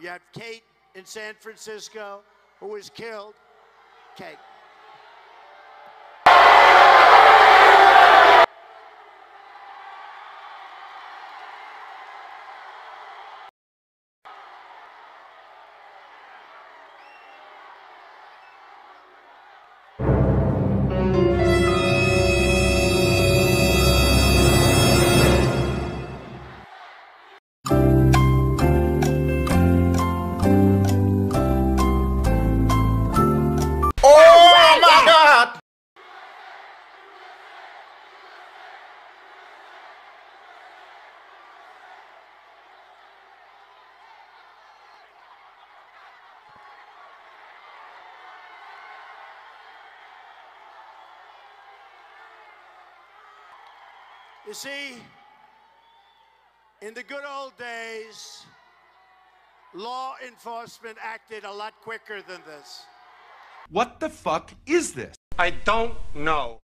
You have Kate in San Francisco, who was killed. Kate. You see, in the good old days, law enforcement acted a lot quicker than this. What the fuck is this? I don't know.